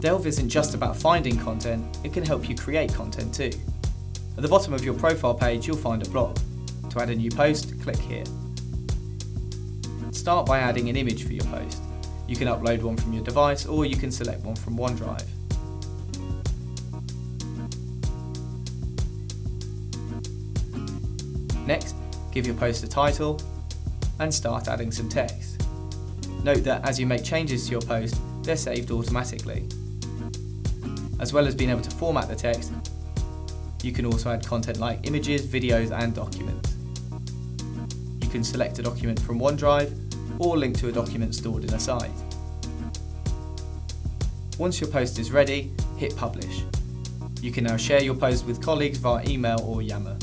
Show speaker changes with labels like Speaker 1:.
Speaker 1: Delve isn't just about finding content, it can help you create content too. At the bottom of your profile page, you'll find a blog. To add a new post, click here. Start by adding an image for your post. You can upload one from your device or you can select one from OneDrive. Next, give your post a title and start adding some text. Note that as you make changes to your post, they're saved automatically. As well as being able to format the text, you can also add content like images, videos and documents. You can select a document from OneDrive or link to a document stored in a site. Once your post is ready, hit publish. You can now share your post with colleagues via email or Yammer.